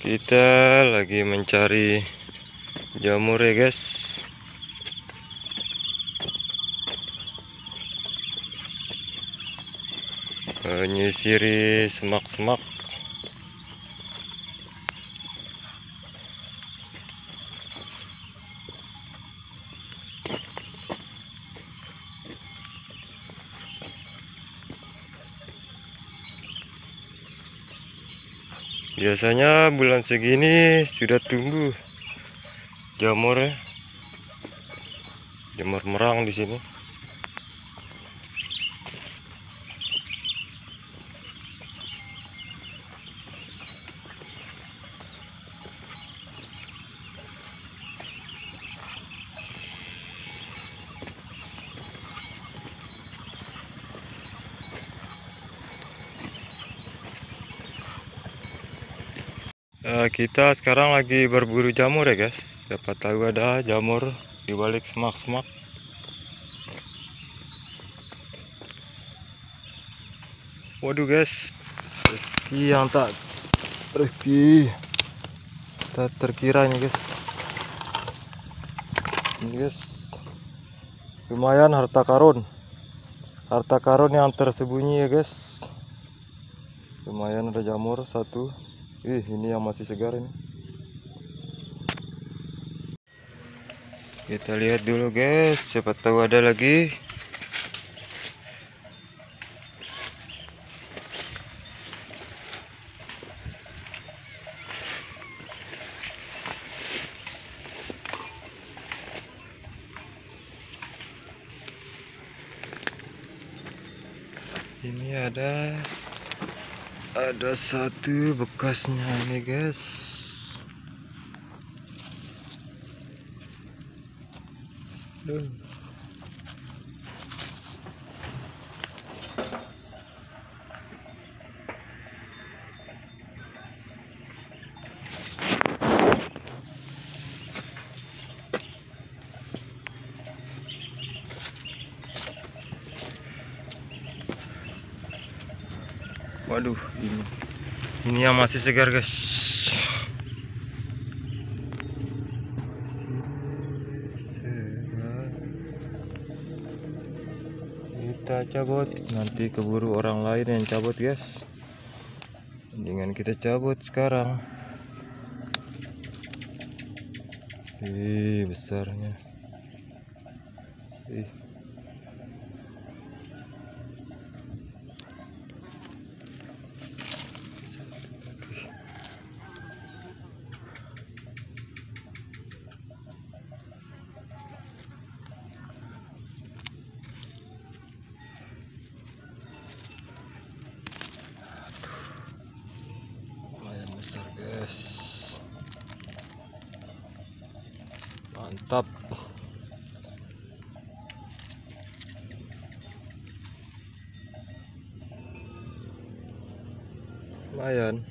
kita lagi mencari jamur ya guys. Menyisiri semak-semak biasanya bulan segini sudah tumbuh. Jamur ya. Jamur merang di sini Eh, kita sekarang lagi berburu jamur ya guys. Siapa tahu ada jamur di balik semak-semak. Waduh guys. Rezeki yang tak rezeki tak terkira ini guys. Ini guys. Lumayan harta karun. Harta karun yang tersembunyi ya guys. Lumayan ada jamur satu Ih, ini yang masih segar ini. Kita lihat dulu, guys. Siapa tahu ada lagi. Ini ada ada satu bekasnya nih guys uh. Waduh, ini ini yang masih segar, guys. Kita cabut, nanti keburu orang lain yang cabut, guys. Mendingan kita cabut sekarang. Ih, besarnya. Ih. Guys mantap. Lumayan.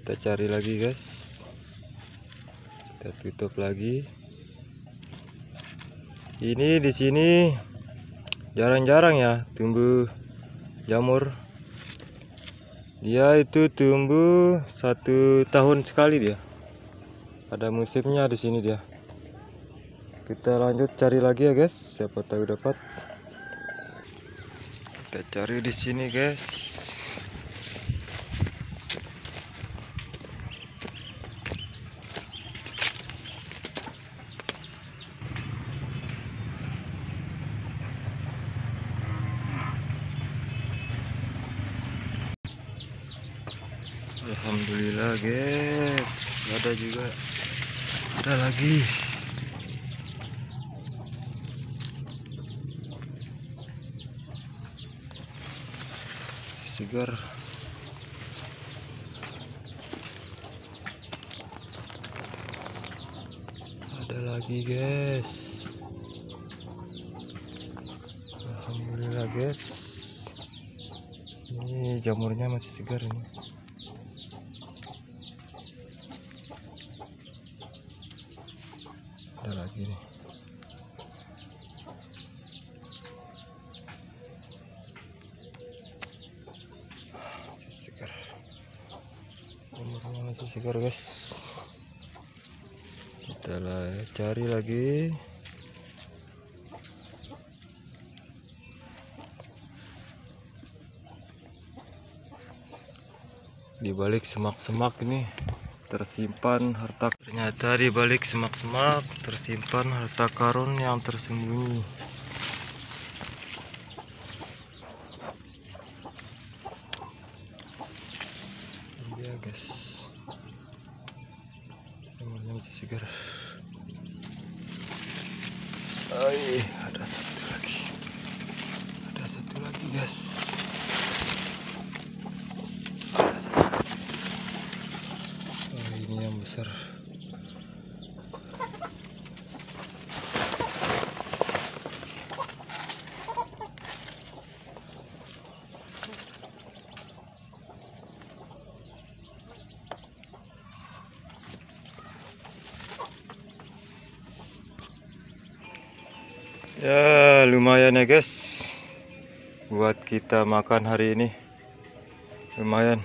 Kita cari lagi guys. Kita tutup lagi. Ini di sini jarang-jarang ya tumbuh jamur dia itu tumbuh satu tahun sekali dia. Ada musimnya di sini dia. Kita lanjut cari lagi ya guys. Siapa tahu dapat. Kita cari di sini guys Alhamdulillah guys. Ada juga. Ada lagi. Segar. Ada lagi guys. Alhamdulillah guys. Ini jamurnya masih segar ini ada lagi nih segar masih segar guys. Kita cari lagi. Di balik semak-semak ini tersimpan harta ternyata di balik semak-semak tersimpan harta karun yang tersembunyi. Iya guys. Jamurnya masih segar. Ay, ada satu lagi. Ada satu lagi guys. Ada satu lagi. Oh, ini yang besar. Ya lumayan ya guys. Buat kita makan hari ini. Lumayan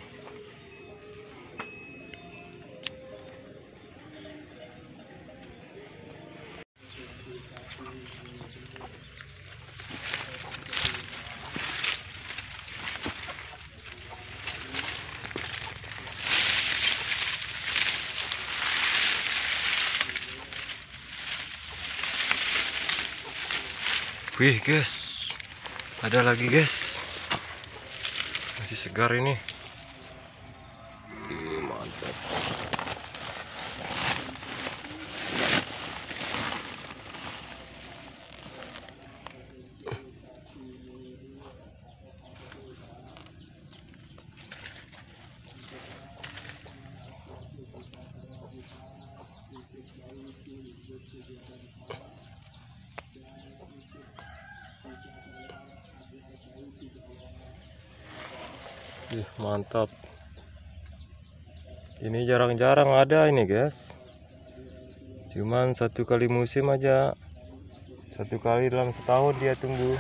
Wih guys. Ada lagi guys. Masih segar ini. Ih, Mantap Ih, mantap. Ini jarang-jarang ada ini, guys. Cuman satu kali musim aja. Satu kali dalam setahun dia tumbuh.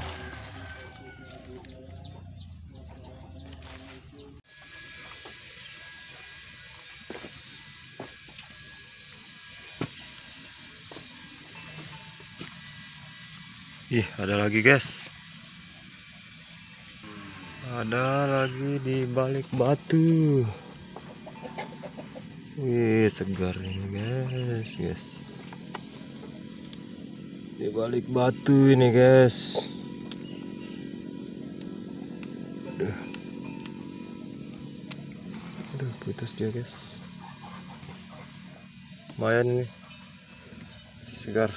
Ih, ada lagi, guys. Ada lagi di balik batu. Wih, segar ini, guys, guys. Di balik batu ini, guys. Aduh. Aduh, putus dia, guys. Lumayan ini. Segar.